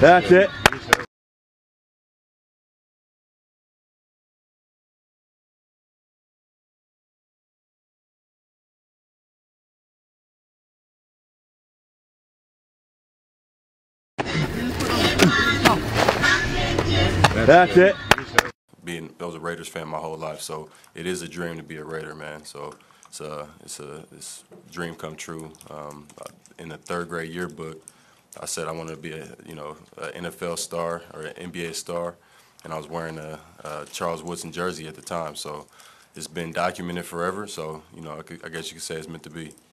That's it. That's it. being I was a Raiders fan my whole life, so it is a dream to be a Raider, man. So it's a it's a it's dream come true. Um, in the third grade yearbook, I said I wanted to be a you know an NFL star or an NBA star, and I was wearing a, a Charles Woodson jersey at the time. So it's been documented forever. So you know I, could, I guess you could say it's meant to be.